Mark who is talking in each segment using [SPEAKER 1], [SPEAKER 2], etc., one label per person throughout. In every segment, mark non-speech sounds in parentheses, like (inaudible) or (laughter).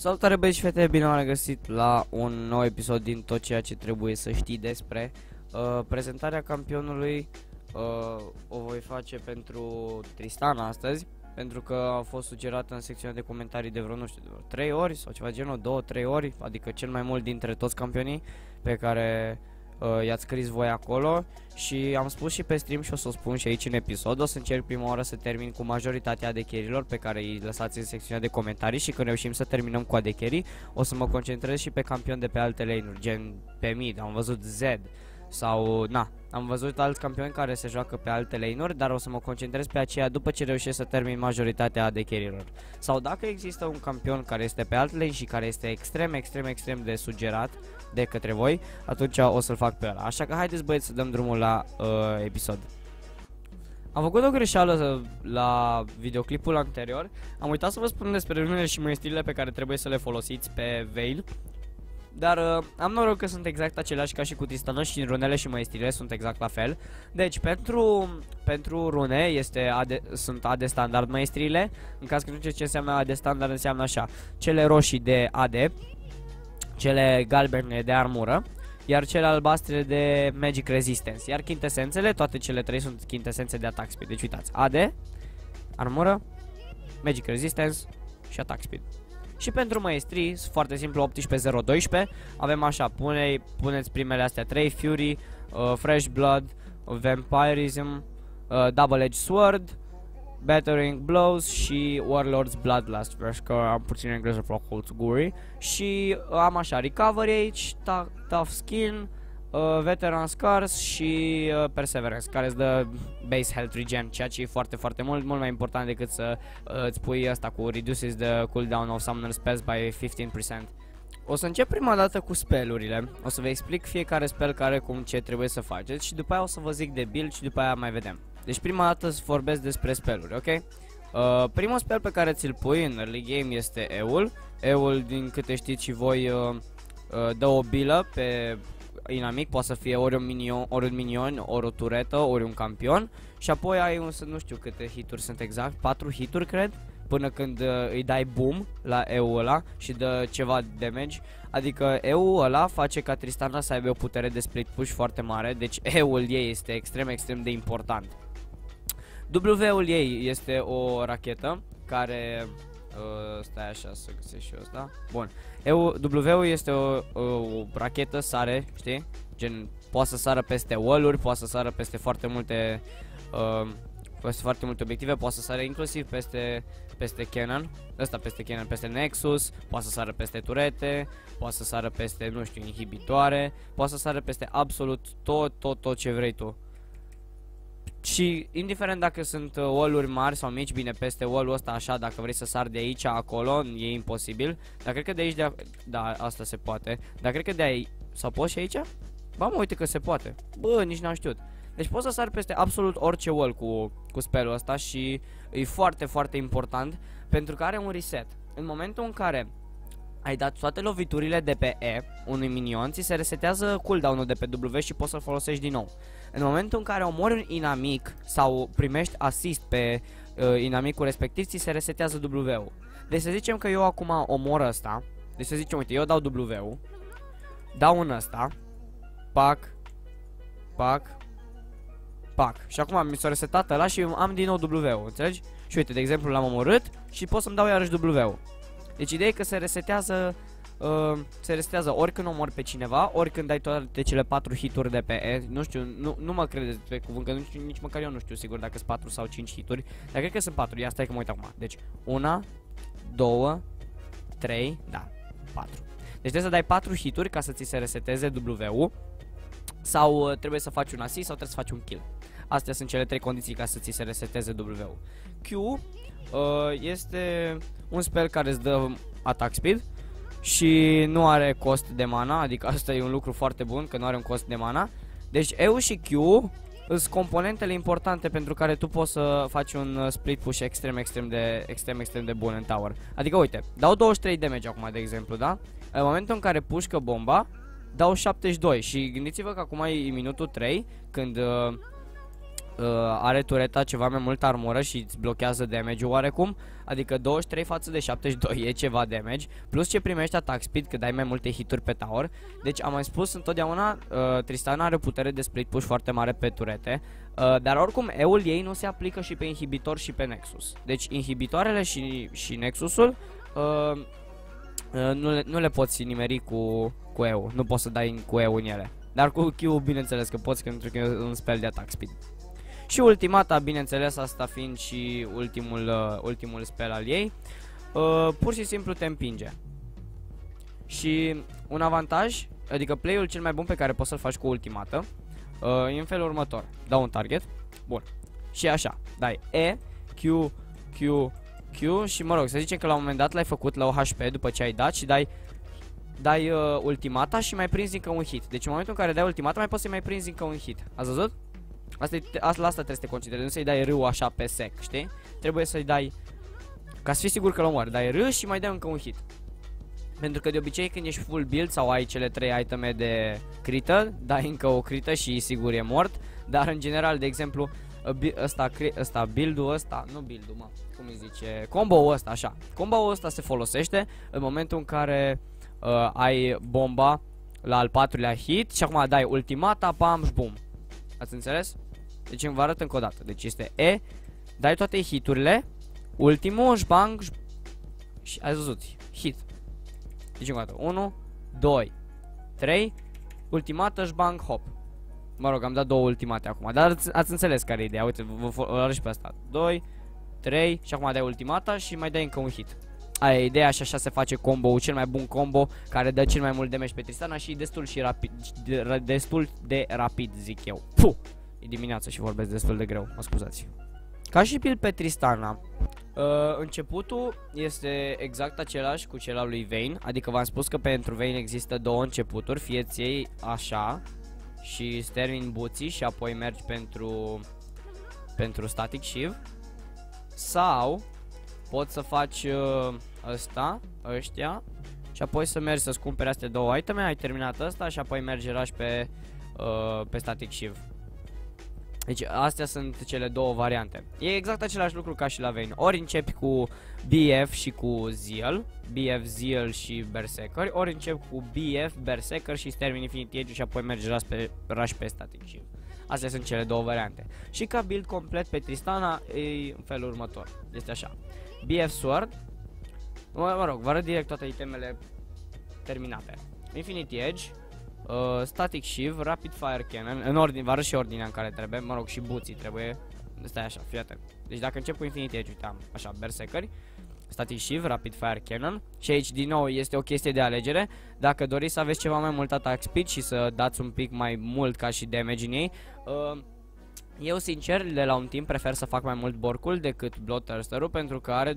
[SPEAKER 1] Salutare băieți și fete, bine am găsit la un nou episod din tot ceea ce trebuie să știi despre. Uh, prezentarea campionului uh, o voi face pentru Tristan astăzi pentru că a fost sugerată în secțiunea de comentarii de vreo, nu știu, de vreo 3 ori sau ceva genul, 2-3 ori, adică cel mai mult dintre toți campionii pe care uh, i-ați scris voi acolo și am spus și pe stream și o să o spun și aici în episod, o să încerc prima oară să termin cu majoritatea adecherilor pe care îi lăsați în secțiunea de comentarii și când reușim să terminăm cu adecherii, o să mă concentrez și pe campion de pe alte lane-uri, gen pe mid, am văzut Zed sau, na, am văzut alți campioni care se joacă pe alte lane-uri, dar o să mă concentrez pe aceea după ce reușesc să termin majoritatea de carry Sau dacă există un campion care este pe alt lane și care este extrem, extrem, extrem de sugerat de către voi, atunci o să-l fac pe ăla. Așa că haideți băieți să dăm drumul la uh, episod. Am făcut o greșeală la videoclipul anterior Am uitat să vă spun despre runele și măestrile pe care trebuie să le folosiți pe Veil dar uh, am noroc că sunt exact aceleași ca și cu Tristana și runele și maestrile sunt exact la fel. Deci pentru, pentru rune este AD, sunt AD standard maestrile. În caz că nu știți ce înseamnă AD standard înseamnă așa. Cele roșii de AD, cele galbene de armură, iar cele albastre de Magic Resistance. Iar chintesențele, toate cele trei sunt chintesențe de attack speed. Deci uitați, AD, armură, Magic Resistance și attack speed. Și pentru maestrii, foarte simplu 18-0-12, avem așa, pune, puneți primele astea 3, Fury, uh, Fresh Blood, Vampirism, uh, Double Edge Sword, Battering Blows și Warlord's Bloodlust, pentru că am puțin engleză pe Guri. Și uh, am așa, Recovery Age, Tough Skin, uh, Veteran Scars și uh, Perseverance, care îți dă base health regen, ceea ce e foarte, foarte mult, mult mai important decât să uh, îți pui asta cu reduces the cooldown of summoner spells by 15%. O să încep prima dată cu spellurile, o să vă explic fiecare spell care cum ce trebuie să faceți și după aia o să vă zic de build și după aia mai vedem. Deci prima dată să vorbesc despre spelluri, ok? Uh, primul spell pe care ți-l pui în early game este Eul. Eul, din câte știți și voi, uh, uh, dă o bilă pe inamic, poate să fie ori un minion, ori un minion, ori o turetă, ori un campion și apoi ai un, nu știu câte hituri sunt exact, 4 hituri cred, până când uh, îi dai boom la EU ăla și dă ceva damage, adică EU ăla face ca Tristana să aibă o putere de split push foarte mare, deci EU-ul ei este extrem, extrem de important. W-ul ei este o rachetă care Uh, stai așa să găsesc și eu asta. Bun. Eu, W este o, o, o rachetă sare, știi? Gen, poate să sară peste wall-uri, poate să sară peste foarte multe uh, peste foarte multe obiective, poate să sară inclusiv peste peste cannon, ăsta peste cannon, peste Nexus, poate să sară peste turete, poate să sară peste, nu știu, inhibitoare, poate să sară peste absolut tot, tot, tot ce vrei tu. Și indiferent dacă sunt uh, wall-uri mari sau mici, bine, peste wall-ul ăsta așa, dacă vrei să sar de aici, acolo, e imposibil. Dar cred că de aici, de da, asta se poate. Dar cred că de aici, sau poți și aici? Ba mă, uite că se poate. Bă, nici n-am știut. Deci poți să sar peste absolut orice wall cu, cu spellul ăsta și e foarte, foarte important pentru că are un reset. În momentul în care ai dat toate loviturile de pe E unui minion, ți se resetează cooldown-ul de pe W și poți să-l folosești din nou. În momentul în care omori un inamic sau primești assist pe uh, inamicul respectiv, ți se resetează W-ul. Deci să zicem că eu acum omor ăsta, deci să zicem, uite, eu dau W-ul, dau un ăsta, pac, pac, pac. Și acum mi s-a resetat ăla și am din nou W-ul, înțelegi? Și uite, de exemplu, l-am omorât și pot să-mi dau iarăși W-ul. Deci ideea e că se resetează uh, se resetează ori când omori pe cineva, ori când dai toate cele patru hituri de pe E. Nu știu, nu, nu mă credeți pe cuvânt, că nu știu, nici măcar eu nu știu sigur dacă sunt 4 sau 5 hituri. Dar cred că sunt 4, ia stai că mă uit acum. Deci, 1, 2, 3, da, 4. Deci trebuie să dai 4 hituri ca să ți se reseteze W-ul sau uh, trebuie să faci un assist sau trebuie să faci un kill. Astea sunt cele trei condiții ca să ți se reseteze W-ul. Q uh, este un spell care îți dă attack speed și nu are cost de mana, adică asta e un lucru foarte bun că nu are un cost de mana. Deci E și Q sunt componentele importante pentru care tu poți să faci un uh, split push extrem, extrem de, extrem, extrem de bun în tower. Adică uite, dau 23 damage acum de exemplu, da? În momentul în care pușcă bomba, dau 72 și gândiți-vă că acum e minutul 3 când uh, uh, are tureta ceva mai multă armură și îți blochează damage-ul oarecum, adică 23 față de 72 e ceva damage, plus ce primești attack speed că dai mai multe hituri pe tower. Deci am mai spus întotdeauna, uh, Tristana are putere de split push foarte mare pe turete, uh, dar oricum E-ul ei nu se aplică și pe inhibitor și pe Nexus. Deci inhibitoarele și, și Nexusul uh, uh, nu, le, nu le poți nimeri cu, cu EU, nu poți să dai cu EU în ele. Dar cu Q, bineînțeles că poți, pentru că e un spell de attack speed. Și ultimata, bineînțeles, asta fiind și ultimul, uh, ultimul spell al ei, uh, pur și simplu te împinge. Și un avantaj, adică play-ul cel mai bun pe care poți să-l faci cu ultimată, uh, e în felul următor. Dau un target, bun, și așa, dai E, Q, Q, Q și mă rog, să zicem că la un moment dat l-ai făcut la OHP după ce ai dat și dai dai uh, ultimata și mai prinzi încă un hit. Deci în momentul în care dai ultimata mai poți să mai prinzi încă un hit. Ați văzut? Asta, e, asta, la asta trebuie să te concentrezi, nu să-i dai râu așa pe sec, știi? Trebuie să-i dai, ca să fii sigur că l omoari, dai râu și mai dai încă un hit. Pentru că de obicei când ești full build sau ai cele trei iteme de crită, dai încă o crită și sigur e mort. Dar în general, de exemplu, ăsta, ăsta build-ul ăsta, nu build-ul mă, cum îi zice, combo-ul ăsta, așa. Combo-ul ăsta se folosește în momentul în care uh, ai bomba la al patrulea hit și acum dai ultimata, pam, bum. Ați înțeles? Deci îmi vă arăt încă o dată. Deci este E, dai toate hiturile, ultimul, șbang, și ați văzut, hit. Deci încă o dată, 1, 2, 3, ultimată, șbang, hop. Mă rog, am dat două ultimate acum, dar ați, ați înțeles care e ideea, uite, vă, vă, vă arăt și pe asta. 2, 3 și acum dai ultimata și mai dai încă un hit. Aia e ideea și așa se face combo cel mai bun combo care dă cel mai mult damage pe Tristana și destul și rapid, de, destul de rapid zic eu. Puh! E dimineața și vorbesc destul de greu, mă scuzați. Ca și build pe Tristana, uh, începutul este exact același cu cel al lui Vayne, adică v-am spus că pentru Vayne există două începuturi, fie ți așa și termin buții și apoi mergi pentru pentru static shiv sau poți să faci uh, ăsta, ăștia și apoi să mergi să-ți cumperi astea două iteme, ai terminat ăsta și apoi mergi rași pe, uh, pe static shiv. Deci astea sunt cele două variante. E exact același lucru ca și la Vayne. Ori începi cu BF și cu Zeal, BF, Zeal și Berserker, ori începi cu BF, Berserker și termini Infinity Edge și apoi mergi ras pe, rush pe Static Shield. Astea sunt cele două variante. Și ca build complet pe Tristana e în felul următor. Este așa. BF Sword, mă, mă rog, vă arăt direct toate itemele terminate. Infinity Edge, uh, Static Shiv, Rapid Fire Cannon, în ordine, vă arăt și ordinea în care trebuie, mă rog, și buții trebuie. Stai așa, fii atent. Deci dacă încep cu Infinity Edge, uite, am așa, Berserkeri, Static Shiv, Rapid Fire Cannon și aici din nou este o chestie de alegere. Dacă doriți să aveți ceva mai mult attack speed și să dați un pic mai mult ca și damage în ei, uh, eu, sincer, de la un timp prefer să fac mai mult borcul decât Bloodthirster-ul pentru că are 12%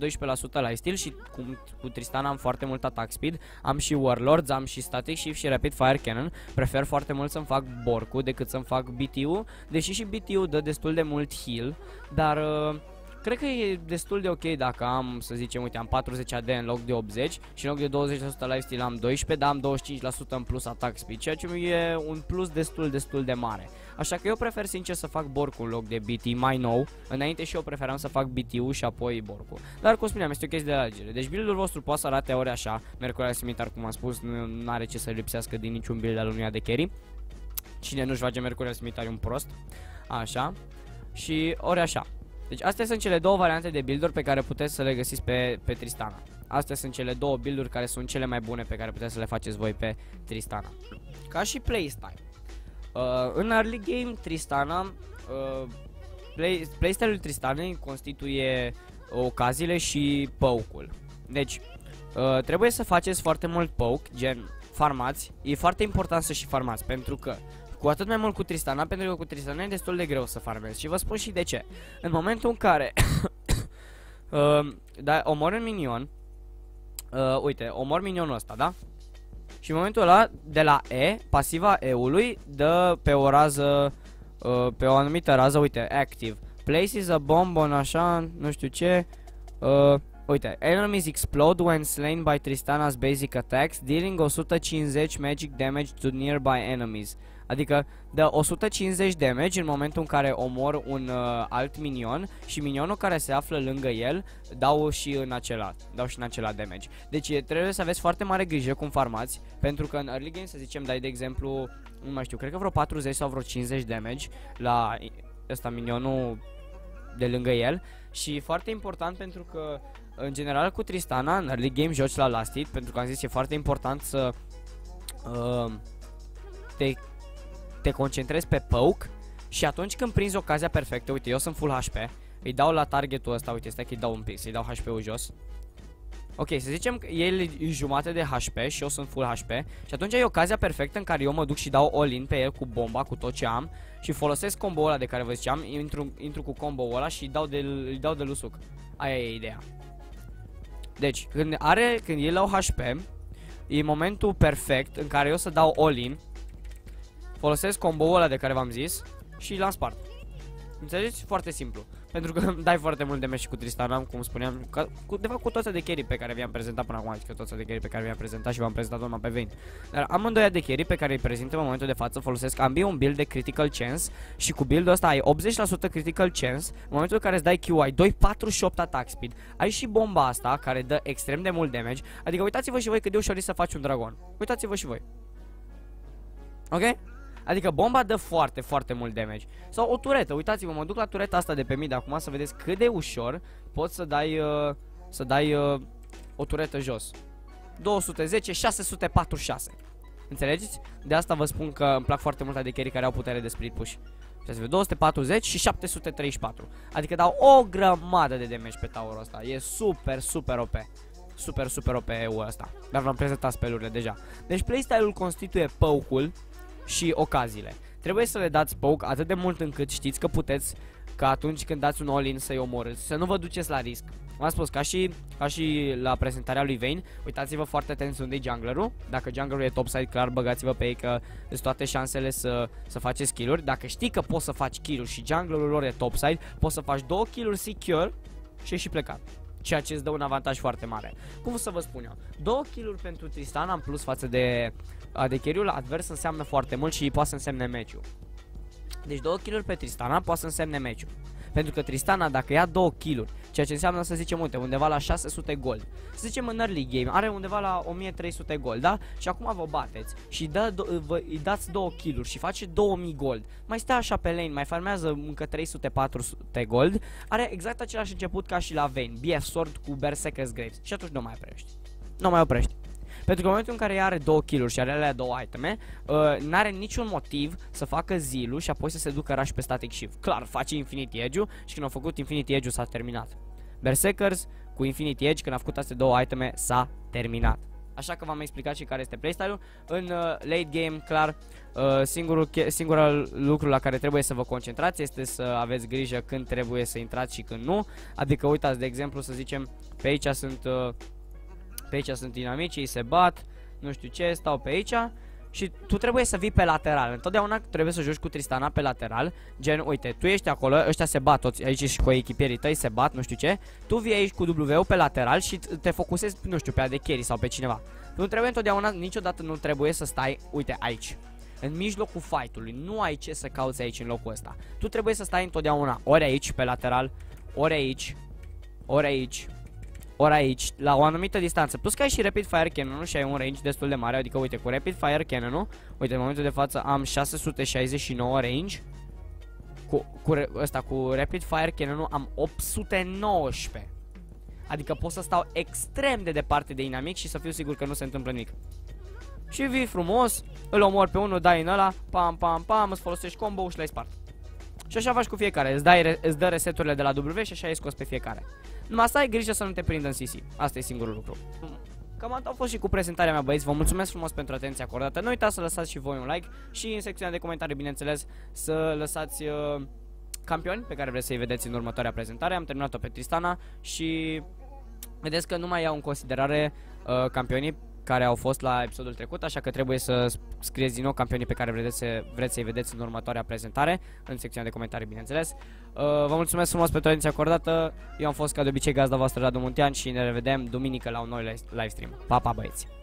[SPEAKER 1] lifesteal și cum cu Tristan am foarte mult attack speed, am și Warlords, am și Static Shift și Rapid Fire Cannon. Prefer foarte mult să-mi fac borcul decât să-mi fac BT-ul, deși și BT-ul dă destul de mult heal, dar... Uh, Cred că e destul de ok dacă am, să zicem, uite, am 40 AD în loc de 80 și în loc de 20% lifesteal am 12, dar am 25% în plus attack speed, ceea ce e un plus destul, destul de mare. Așa că eu prefer sincer să fac borcul în loc de BT mai nou. Înainte și eu preferam să fac BT-ul și apoi borcul. Dar cum spuneam, este o chestie de alegere. Deci build-ul vostru poate să arate ori așa, Mercurea Simitar, cum am spus, nu are ce să lipsească din niciun build al unuia de carry. Cine nu-și face Mercurea Simitar un prost. Așa. Și ori așa. Deci astea sunt cele două variante de build pe care puteți să le găsiți pe, pe Tristana. Astea sunt cele două build care sunt cele mai bune pe care puteți să le faceți voi pe Tristana. Ca și playstyle. Uh, în early game, Tristana, uh, play, playstyle-ul Tristanei constituie ocaziile și poke-ul. Deci, uh, trebuie să faceți foarte mult poke, gen farmați. E foarte important să și farmați, pentru că cu atât mai mult cu Tristana, pentru că cu Tristana e destul de greu să farmezi. Și vă spun și de ce. În momentul în care uh, (coughs) da, omor un minion, uh, uite, omor minionul ăsta, da? Și în momentul ăla, de la E, pasiva E-ului dă pe o rază, uh, pe o anumită rază, uite, active. Places a bomb on așa, nu știu ce, uh, Uite, enemies explode when slain by Tristana's basic attacks, dealing 150 magic damage to nearby enemies. Adică dă 150 damage în momentul în care omor un uh, alt minion și minionul care se află lângă el dau și în acela, dau și în acela damage. Deci trebuie să aveți foarte mare grijă cum farmați, pentru că în early game să zicem dai de exemplu, nu mai știu, cred că vreo 40 sau vreo 50 damage la ăsta minionul de lângă el și foarte important pentru că în general cu Tristana în early game joci la last hit pentru că am zis e foarte important să uh, te te concentrezi pe poke și atunci când prinzi ocazia perfectă, uite, eu sunt full HP, îi dau la targetul ăsta, uite, stai că îi dau un pic, să-i dau HP-ul jos. Ok, să zicem că el e jumate de HP și eu sunt full HP și atunci e ocazia perfectă în care eu mă duc și dau all-in pe el cu bomba, cu tot ce am și folosesc combo-ul ăla de care vă ziceam, intru, intru cu combo-ul ăla și îi dau de, îi dau de lusuc. Aia e ideea. Deci, când are, când el au HP, e momentul perfect în care eu să dau all-in folosesc combo-ul ăla de care v-am zis și l-am spart. Înțelegeți? Foarte simplu. Pentru că dai foarte mult de meci cu Tristana, cum spuneam, ca, cu, de fapt cu toate de carry pe care vi-am prezentat până acum, adică toate de carry pe care vi-am prezentat și v-am prezentat numai pe Vayne. Dar amândoi de carry pe care îi prezint în momentul de față folosesc ambii un build de critical chance și cu build-ul ăsta ai 80% critical chance, în momentul în care îți dai Q ai 248 attack speed, ai și bomba asta care dă extrem de mult damage, adică uitați-vă și voi cât de ușor e să faci un dragon. Uitați-vă și voi. Ok? Adică bomba dă foarte, foarte mult damage. Sau o turetă, uitați-vă, mă duc la tureta asta de pe mid acum să vedeți cât de ușor poți să dai, uh, să dai uh, o turetă jos. 210, 646. Înțelegeți? De asta vă spun că îmi plac foarte mult de carry care au putere de split push. 240 și 734. Adică dau o grămadă de damage pe tower ăsta. E super, super OP. Super, super OP ul ăsta. Dar v-am prezentat spelurile deja. Deci playstyle-ul constituie poke-ul și ocaziile. Trebuie să le dați poke atât de mult încât știți că puteți ca atunci când dați un all-in să-i omorâți, să nu vă duceți la risc. V-am spus, ca și, ca și la prezentarea lui Vayne, uitați-vă foarte atenți unde e junglerul. Dacă junglerul e topside, clar băgați-vă pe ei că sunt toate șansele să, să faceți kill-uri. Dacă știi că poți să faci kill-uri și junglerul lor e topside, poți să faci două kill-uri secure și și plecat ceea ce îți dă un avantaj foarte mare. Cum să vă spun eu? Două kill-uri pentru Tristana în plus față de adecheriul advers înseamnă foarte mult și poate să însemne meciul. Deci două kill pe Tristana poate să însemne meciul. Pentru că Tristana dacă ia două kill ceea ce înseamnă să zicem, uite, undeva la 600 gold. Să zicem în early game, are undeva la 1300 gold, da? Și acum vă bateți și dă, vă, îi dați două kill și face 2000 gold. Mai stă așa pe lane, mai farmează încă 300-400 gold. Are exact același început ca și la Vayne, BF Sword cu Berserker's Graves. Și atunci nu mai oprești. Nu mai oprești. Pentru că în momentul în care are două kill și are alea două iteme, uh, n-are niciun motiv să facă zilu și apoi să se ducă rush pe static shift. Clar, face Infinity Edge-ul și când au făcut Infinity Edge-ul s-a terminat. Berserkers cu Infinity Edge, când a făcut astea două iteme, s-a terminat. Așa că v-am explicat și care este playstyle-ul. În uh, late game, clar, uh, singurul, singurul lucru la care trebuie să vă concentrați este să aveți grijă când trebuie să intrați și când nu. Adică uitați, de exemplu, să zicem, pe aici sunt uh, pe aici sunt dinamicii, se bat, nu știu ce, stau pe aici și tu trebuie să vii pe lateral. Întotdeauna trebuie să joci cu Tristana pe lateral. Gen, uite, tu ești acolo, ăștia se bat toți aici și cu echipierii tăi se bat, nu știu ce. Tu vii aici cu W pe lateral și te focusezi, nu știu, pe Adecheri sau pe cineva. Nu trebuie întotdeauna, niciodată nu trebuie să stai, uite, aici. În mijlocul fight-ului, nu ai ce să cauți aici în locul ăsta. Tu trebuie să stai întotdeauna ori aici pe lateral, ori aici, ori aici, ori aici, la o anumită distanță. Plus că ai și Rapid Fire Cannon și ai un range destul de mare, adică uite, cu Rapid Fire Cannon uite, în momentul de față am 669 range. Cu, cu ăsta, cu Rapid Fire Cannon am 819. Adică pot să stau extrem de departe de inamic și să fiu sigur că nu se întâmplă nimic. Și vii frumos, îl omor pe unul, dai în ăla, pam, pam, pam, îți folosești combo și l-ai spart. Și așa faci cu fiecare, îți, dai, îți dă reseturile de la W și așa ai scos pe fiecare. Numai asta ai grijă să nu te prindă în CC. Asta e singurul lucru. Cam atât a fost și cu prezentarea mea, băieți. Vă mulțumesc frumos pentru atenția acordată. Nu uitați să lăsați și voi un like și în secțiunea de comentarii, bineînțeles, să lăsați uh, campioni pe care vreți să-i vedeți în următoarea prezentare. Am terminat-o pe Tristana și vedeți că nu mai iau în considerare uh, campionii care au fost la episodul trecut, așa că trebuie să scrieți din nou campionii pe care vreți, vreți să-i vedeți în următoarea prezentare, în secțiunea de comentarii, bineînțeles. Uh, vă mulțumesc frumos pentru atenția acordată, eu am fost ca de obicei gazda voastră Radu Muntean și ne revedem duminică la un nou live stream. Pa, pa băieți!